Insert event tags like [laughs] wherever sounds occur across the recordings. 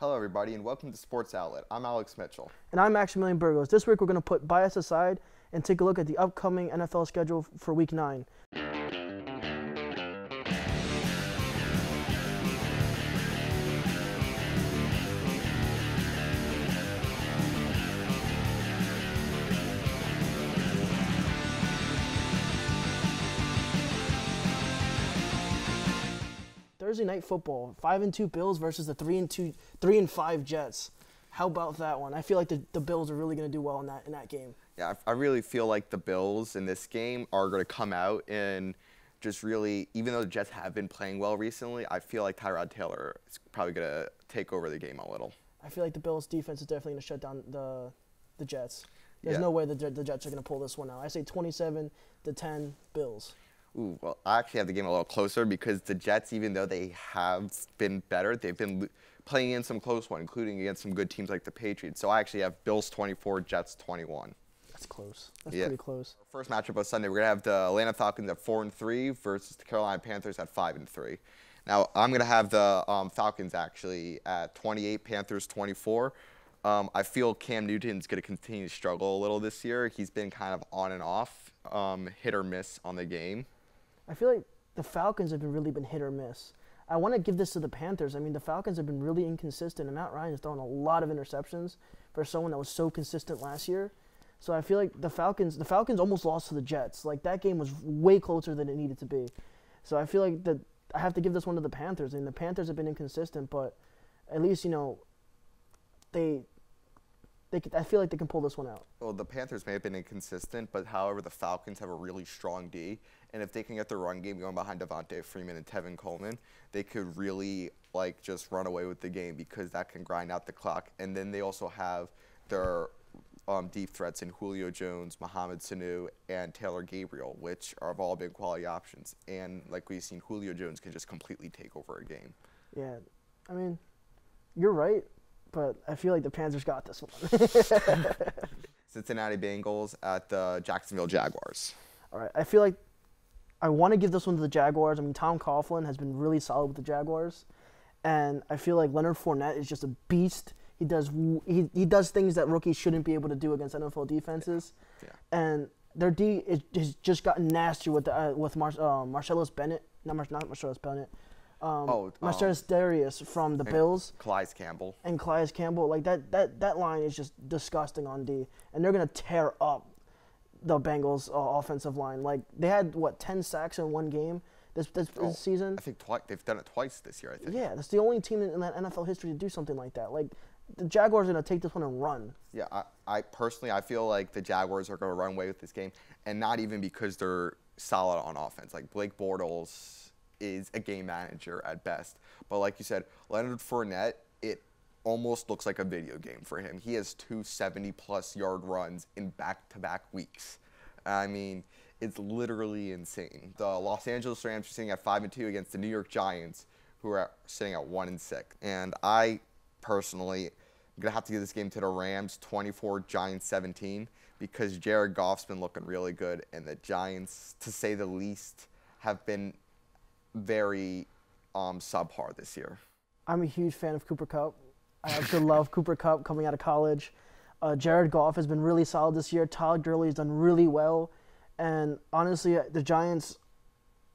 Hello, everybody, and welcome to Sports Outlet. I'm Alex Mitchell. And I'm Maximilian Burgos. This week we're going to put bias aside and take a look at the upcoming NFL schedule for Week 9. Thursday night football, five and two Bills versus the three and two, three and five Jets. How about that one? I feel like the, the Bills are really going to do well in that in that game. Yeah, I I really feel like the Bills in this game are going to come out and just really, even though the Jets have been playing well recently, I feel like Tyrod Taylor is probably going to take over the game a little. I feel like the Bills defense is definitely going to shut down the the Jets. There's Yeah. no way the, the Jets are going to pull this one out. I say 27 to 10 Bills. Ooh, well, I actually have the game a little closer because the Jets, even though they have been better, they've been playing in some close one, including against some good teams like the Patriots. So I actually have Bills 24, Jets 21. That's close. That's Yeah. pretty close. First matchup of Sunday, we're gonna have the Atlanta Falcons at four and three versus the Carolina Panthers at five and three. Now I'm gonna have the um, Falcons actually at 28, Panthers 24. Um, I feel Cam Newton's gonna continue to struggle a little this year. He's been kind of on and off, um, hit or miss on the game. I feel like the Falcons have been really been hit or miss. I want to give this to the Panthers. I mean, the Falcons have been really inconsistent, and Matt Ryan has thrown a lot of interceptions for someone that was so consistent last year. So I feel like the Falcons, the Falcons almost lost to the Jets. Like that game was way closer than it needed to be. So I feel like that I have to give this one to the Panthers. I And the Panthers have been inconsistent, but at least you know they they could, I feel like they can pull this one out. Well, the Panthers may have been inconsistent, but however, the Falcons have a really strong D, and if they can get their run game going behind Devonta Freeman and Tevin Coleman, they could really like just run away with the game because that can grind out the clock. And then they also have their um, deep threats in Julio Jones, Mohamed Sanu, and Taylor Gabriel, which have all been quality options. And like we've seen, Julio Jones can just completely take over a game. Yeah, I mean, you're right, but I feel like the Panthers got this one. [laughs] Cincinnati Bengals at the Jacksonville Jaguars. All right, I feel like I want to give this one to the Jaguars. I mean, Tom Coughlin has been really solid with the Jaguars, and I feel like Leonard Fournette is just a beast. He does he, he does things that rookies shouldn't be able to do against NFL defenses, Yeah. and their D has just gotten nasty with the, uh, with Mar- uh, Marcellus Bennett, not Mar- not Marcellus Bennett, um, Oh, Marcellus Dareus from the Bills Calais Campbell. and Calais Campbell. Like that, that, that line is just disgusting on D, and they're gonna tear up the Bengals uh, offensive line. Like they had what ten sacks in one game this this, Oh, season. I think twice. They've done it twice this year. I think. Yeah, that's the only team in, in that NFL history to do something like that. Like the Jaguars are gonna take this one and run. Yeah, I, I personally I feel like the Jaguars are going to run away with this game, and not even because they're solid on offense. Like Blake Bortles is a game manager at best, but like you said, Leonard Fournette, it almost looks like a video game for him. He has two 70 plus yard runs in back-to-back weeks. I mean, it's literally insane. The Los Angeles Rams are sitting at five and two against the New York Giants, who are sitting at one and six. And I personally am gonna have to give this game to the Rams, 24, Giants 17, because Jared Goff's been looking really good, and the Giants, to say the least, have been very um, subpar this year. I'm a huge fan of Cooper Kupp. I actually love Cooper Kupp coming out of college. Uh, Jared Goff has been really solid this year. Todd Gurley has done really well. And honestly, uh, the Giants,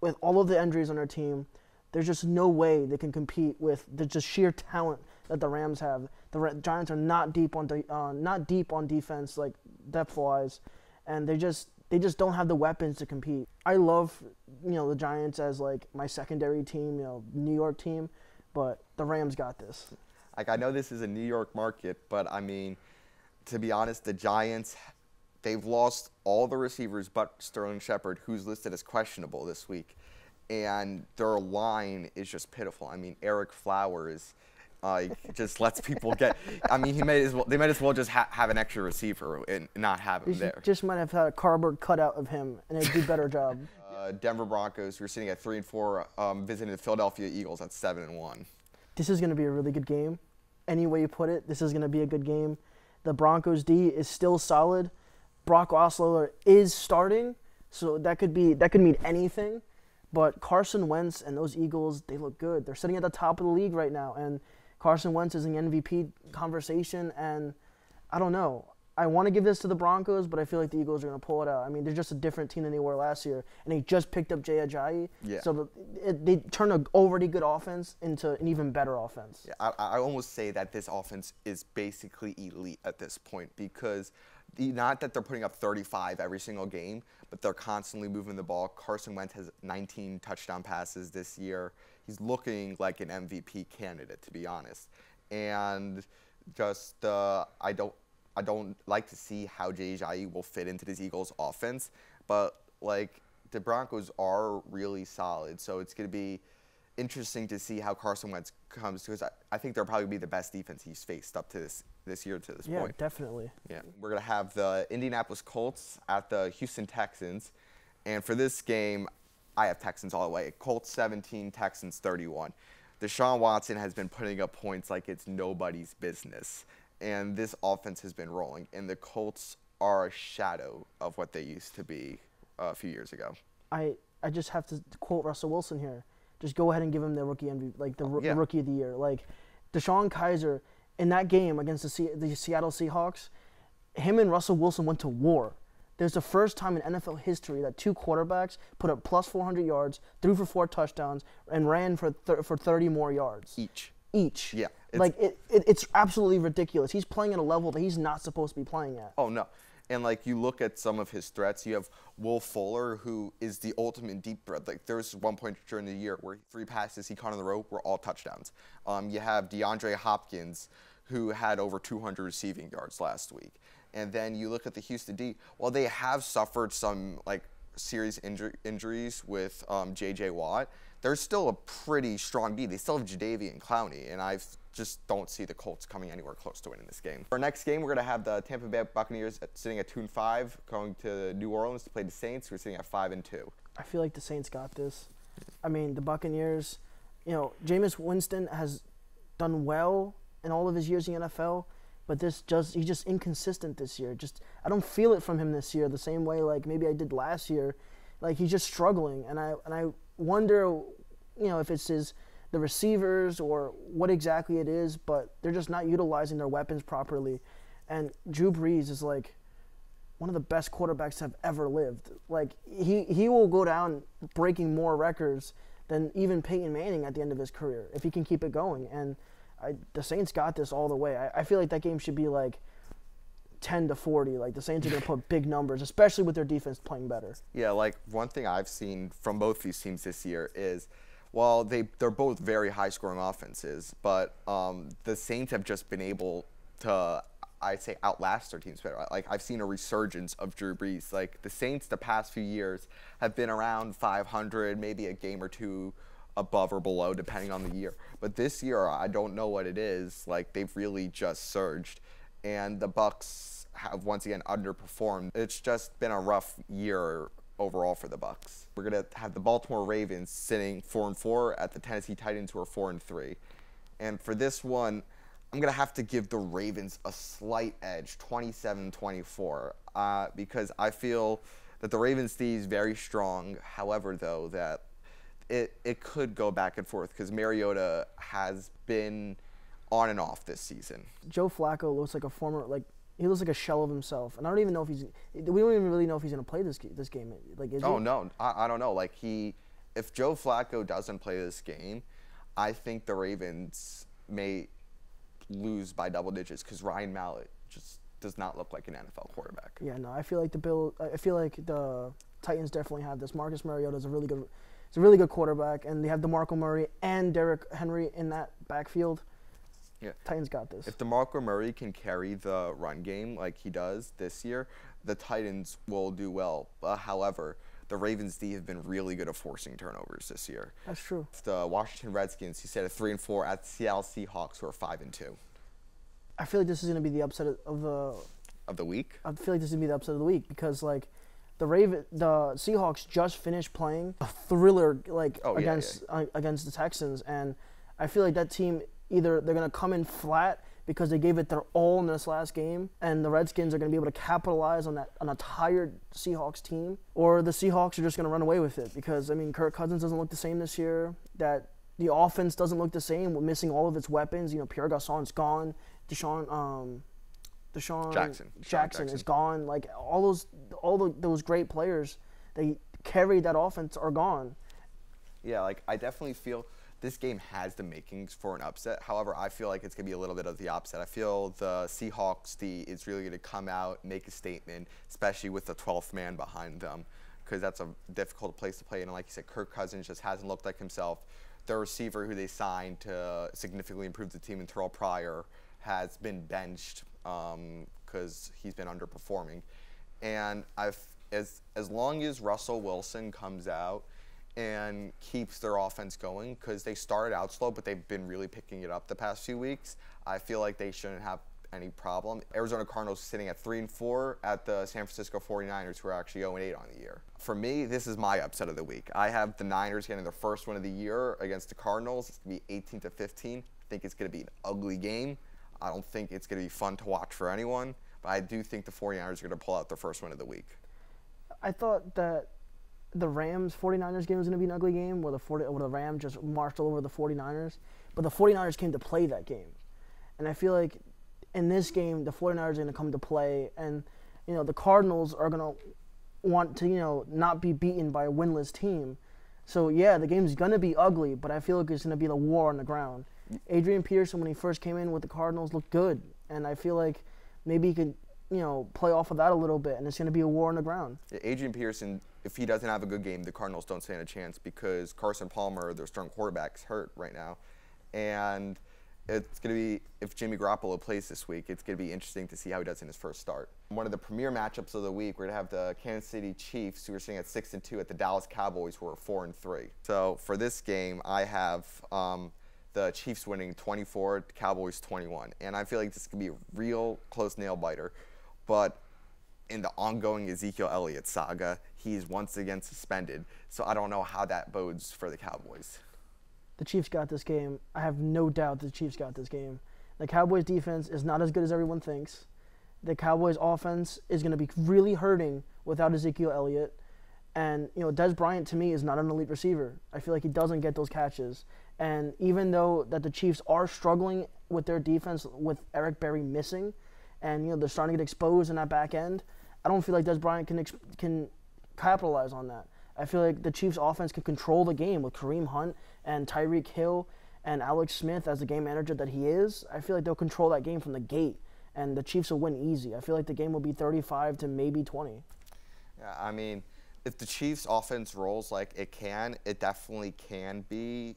with all of the injuries on their team, there's just no way they can compete with the just sheer talent that the Rams have. The Ra- Giants are not deep on de- uh, not deep on defense, like depth wise, and they just they just don't have the weapons to compete. I love you know the Giants as like my secondary team, you know New York team, but the Rams got this. Like I know this is a New York market, but I mean, to be honest, the Giants they've lost all the receivers but Sterling Shepard, who's listed as questionable this week, and their line is just pitiful. I mean, Ereck Flowers. Uh, just lets people get. I mean, he may as well. They might as well just ha- have an extra receiver and not have him They there. just might have had a cardboard cutout of him, and it'd do better job. [laughs] Uh, Denver Broncos. We're sitting at three and four, um, visiting the Philadelphia Eagles at seven and one. This is going to be a really good game. Any way you put it, this is going to be a good game. The Broncos D is still solid. Brock Osweiler is starting, so that could be that could mean anything. But Carson Wentz and those Eagles, they look good. They're sitting at the top of the league right now, and Carson Wentz is in MVP conversation, and I don't know. I want to give this to the Broncos, but I feel like the Eagles are going to pull it out. I mean, they're just a different team than they were last year, and they just picked up Jay Ajayi. Yeah. So the, it, they turned an already good offense into an even better offense. Yeah, I, I almost say that this offense is basically elite at this point because the, not that they're putting up 35 every single game, but they're constantly moving the ball. Carson Wentz has 19 touchdown passes this year. He's looking like an MVP candidate, to be honest. And just uh, I don't I don't like to see how Jay will fit into this Eagles offense, but like the Broncos are really solid, so it's going to be interesting to see how Carson Wentz comes because I, I think they'll probably be the best defense he's faced up to this this year to this Yeah, point. Yeah, definitely. Yeah, we're gonna have the Indianapolis Colts at the Houston Texans, and for this game, I have Texans all the way. Colts 17, Texans 31. Deshaun Watson has been putting up points like it's nobody's business, and this offense has been rolling. And the Colts are a shadow of what they used to be uh, a few years ago. I, I just have to quote Russell Wilson here. Just go ahead and give him the rookie MVP, like the, roo- Yeah. the rookie of the year. Like Deshaun Kaiser in that game against the, Se- the Seattle Seahawks, him and Russell Wilson went to war. There's the first time in NFL history that two quarterbacks put up plus 400 yards, threw for four touchdowns, and ran for thir- for 30 more yards Each. Each. Yeah, it's- like it, it, it's absolutely ridiculous. He's playing at a level that he's not supposed to be playing at. Oh no. And like you look at some of his threats, you have Will Fuller, who is the ultimate deep threat. Like there was one point during the year where three passes he caught on the road were all touchdowns. Um, you have DeAndre Hopkins, who had over 200 receiving yards last week. And then you look at the Houston D. While they have suffered some like serious injur- injuries with um, J.J. Watt, they're still a pretty strong D. They still have Jadeveon and Clowney, and I just don't see the Colts coming anywhere close to winning this game. For our next game, we're going to have the Tampa Bay Buccaneers sitting at two and five, going to New Orleans to play the Saints, who are sitting at five and two. I feel like the Saints got this. I mean, the Buccaneers, you know, Jameis Winston has done well in all of his years in the NFL, but this just he's just inconsistent this year. Just I don't feel it from him this year the same way like maybe I did last year. Like he's just struggling, and I and I wonder, you know, if it's his the receivers or what exactly it is, but they're just not utilizing their weapons properly. And Drew Brees is like one of the best quarterbacks to have ever lived. Like he he will go down breaking more records than even Peyton Manning at the end of his career if he can keep it going. And I, the Saints got this all the way. I, I feel like that game should be like ten to forty. Like the Saints are gonna put big numbers, especially with their defense playing better. Yeah, like one thing I've seen from both these teams this year is while they they're both very high scoring offenses, but um, the Saints have just been able to I'd say outlast their teams better. Like I've seen a resurgence of Drew Brees. Like the Saints the past few years have been around 500, maybe a game or two above or below depending on the year. But this year I don't know what it is. Like they've really just surged and the Bucks have once again underperformed. It's just been a rough year overall for the Bucks. We're gonna have the Baltimore Ravens sitting four and four at the Tennessee Titans who are four and three. And for this one, I'm gonna have to give the Ravens a slight edge, 27-24, uh, because I feel that the Ravens is very strong. However, though, that it it could go back and forth because Mariota has been on and off this season. Joe Flacco looks like a former like he looks like a shell of himself, and I don't even know if he's we don't even really know if he's gonna play this this game. Like is Oh he? no, I, I don't know. Like he, if Joe Flacco doesn't play this game, I think the Ravens may lose by double digits because Ryan Mallett just does not look like an NFL quarterback. Yeah, no, I feel like the Bill. I feel like the Titans definitely have this. Marcus Mariota is a really good, it's a really good quarterback, and they have DeMarco Murray and Derrick Henry in that backfield. Yeah. Titans got this. If DeMarco Murray can carry the run game like he does this year, the Titans will do well. Uh, however, the Ravens D have been really good at forcing turnovers this year. That's true. The Washington Redskins, he said, a three and four at Seattle Seahawks, who are five and two I feel like this is gonna be the upset of- of the. of the week. I feel like this is gonna be the upset of the week because like, the Raven, the Seahawks just finished playing a thriller like Oh, yeah, against Uh, against the Texans, and I feel like that team either they're gonna come in flat because they gave it their all in this last game, and the Redskins are gonna be able to capitalize on that on a tired Seahawks team, or the Seahawks are just gonna run away with it because I mean Kirk Cousins doesn't look the same this year. That the offense doesn't look the same. We're missing all of its weapons. You know, Pierre Garcon's gone. DeSean, um, DeSean Jackson. Jackson, Jackson. is gone. Like all those, all the, those great players that carried that offense are gone. Yeah, like I definitely feel this game has the makings for an upset. However, I feel like it's gonna be a little bit of the opposite. I feel the Seahawks D is really gonna come out, make a statement, especially with the 12th man behind them, because that's a difficult place to play. And like you said, Kirk Cousins just hasn't looked like himself. The receiver who they signed to significantly improve the team in Terrelle Pryor has been benched um, because he's been underperforming. And I've as as long as Russell Wilson comes out and keeps their offense going because they started out slow, but they've been really picking it up the past few weeks. I feel like they shouldn't have any problem. Arizona Cardinals sitting at three and four at the San Francisco 49ers, who are actually 0 and 8 on the year. For me, this is my upset of the week. I have the Niners getting their first win of the year against the Cardinals. It's gonna be 18 to 15. I think it's gonna be an ugly game. I don't think it's gonna be fun to watch for anyone, but I do think the 49ers are gonna pull out their first win of the week. I thought that the Rams 49ers game was going to be an ugly game where the 40, where the Rams just marched all over the 49ers, but the 49ers came to play that game. And I feel like in this game the 49ers are going to come to play and you know the Cardinals are going to want to, you know, not be beaten by a winless team. So yeah, the game's going to be ugly, but I feel like it's going to be the war on the ground. Adrian Peterson when he first came in with the Cardinals looked good, and I feel like maybe he could, you know, play off of that a little bit and it's going to be a war on the ground. Adrian Peterson, if he doesn't have a good game, the Cardinals don't stand a chance because Carson Palmer, their starting quarterback, is hurt right now. And it's going to be, if Jimmy Garoppolo plays this week, it's going to be interesting to see how he does in his first start. One of the premier matchups of the week, we're going to have the Kansas City Chiefs, who are sitting at 6 and 2, at the Dallas Cowboys, who are 4 and 3. So for this game, I have um, the Chiefs winning 24, Cowboys 21. And I feel like this could be a real close nail biter. But in the ongoing Ezekiel Elliott saga, he's once again suspended. So I don't know how that bodes for the Cowboys. The Chiefs got this game. I have no doubt the Chiefs got this game. The Cowboys defense is not as good as everyone thinks. The Cowboys offense is going to be really hurting without Ezekiel Elliott. And, you know, Dez Bryant to me is not an elite receiver. I feel like he doesn't get those catches. And even though that the Chiefs are struggling with their defense with Eric Berry missing, and you know they're starting to get exposed in that back end, I don't feel like Dez Bryant can can capitalize on that. I feel like the Chiefs' offense can control the game with Kareem Hunt and Tyreek Hill and Alex Smith as the game manager that he is. I feel like they'll control that game from the gate, and the Chiefs will win easy. I feel like the game will be 35 to maybe 20. Yeah, I mean, if the Chiefs' offense rolls like it can, it definitely can be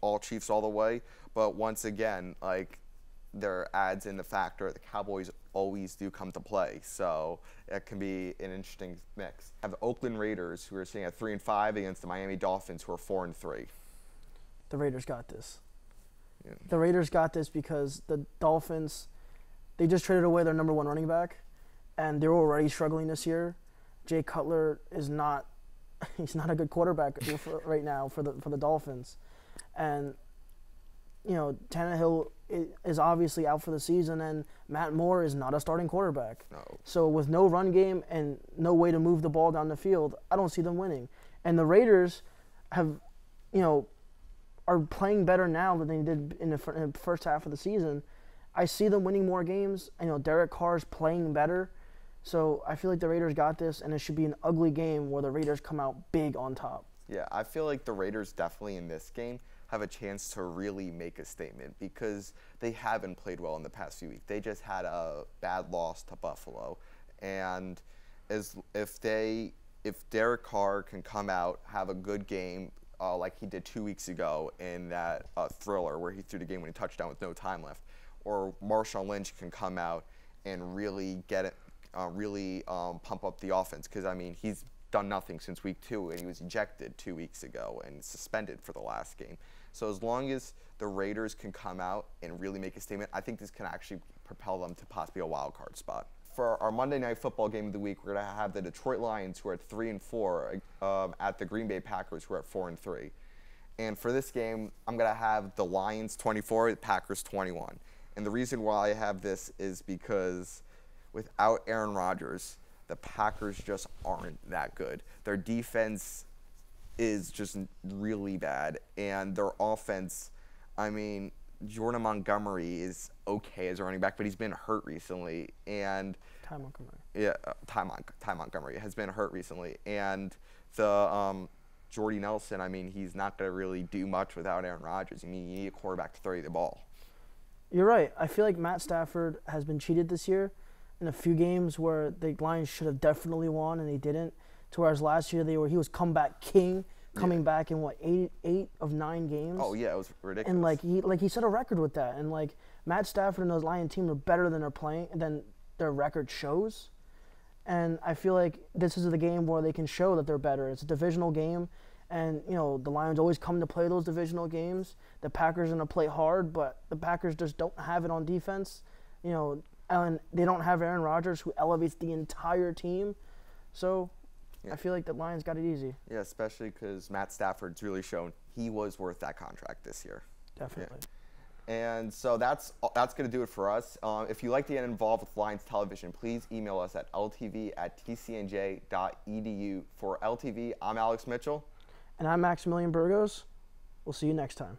all Chiefs all the way. But once again, like there adds in the factor the Cowboys always do come to play, so it can be an interesting mix. I Have the Oakland Raiders who are sitting at three and five against the Miami Dolphins who are four and three. The Raiders got this. Yeah. The Raiders got this because the Dolphins, they just traded away their number one running back, and they're already struggling this year. Jay Cutler is not, [laughs] he's not a good quarterback [laughs] right now for the for the Dolphins, and you know Tannehill is obviously out for the season, and Matt Moore is not a starting quarterback. No. So with no run game and no way to move the ball down the field, I don't see them winning. And the Raiders have, you know, are playing better now than they did in the, in the first half of the season. I see them winning more games. You know, Derek Carr's playing better. So I feel like the Raiders got this, and it should be an ugly game where the Raiders come out big on top. Yeah, I feel like the Raiders definitely in this game have a chance to really make a statement because they haven't played well in the past few weeks. They just had a bad loss to Buffalo, and as if they if Derek Carr can come out have a good game uh, like he did two weeks ago in that uh, thriller where he threw the game-winning touchdown with no time left, or Marshawn Lynch can come out and really get it, uh, really um, pump up the offense because I mean he's done nothing since week two, and he was ejected two weeks ago and suspended for the last game. So as long as the Raiders can come out and really make a statement, I think this can actually propel them to possibly a wild card spot. For our Monday night football game of the week, we're going to have the Detroit Lions, who are at three and four, um, at the Green Bay Packers, who are at four and three. And for this game, I'm going to have the Lions 24, the Packers 21. And the reason why I have this is because without Aaron Rodgers, the Packers just aren't that good. Their defense is just really bad, and their offense. I mean, Jordan Montgomery is okay as a running back, but he's been hurt recently, and Ty Montgomery. yeah, uh, Ty, Mon- Ty Montgomery has been hurt recently, and the um, Jordy Nelson. I mean, he's not going to really do much without Aaron Rodgers. I mean, you need a quarterback to throw you the ball. You're right. I feel like Matt Stafford has been cheated this year in a few games where the Lions should have definitely won and they didn't. To whereas last year they were he was comeback king, coming Yeah. back in what eight eight of nine games. Oh yeah, it was ridiculous. and like he like he set a record with that. And like Matt Stafford and those Lion team are better than they're playing than their record shows. And I feel like this is the game where they can show that they're better. It's a divisional game, and you know the Lions always come to play those divisional games. The Packers are gonna play hard, but the Packers just don't have it on defense. You know, and they don't have Aaron Rodgers who elevates the entire team. So Yeah. I feel like the Lions got it easy. yeah, especially because Matt Stafford's really shown he was worth that contract this year. Definitely. And so that's that's going to do it for us. Um, if you'd like to get involved with Lions Television, please email us at ltv at tcnj.edu. For LTV, I'm Alex Mitchell. And I'm Maximilian Burgos. We'll see you next time.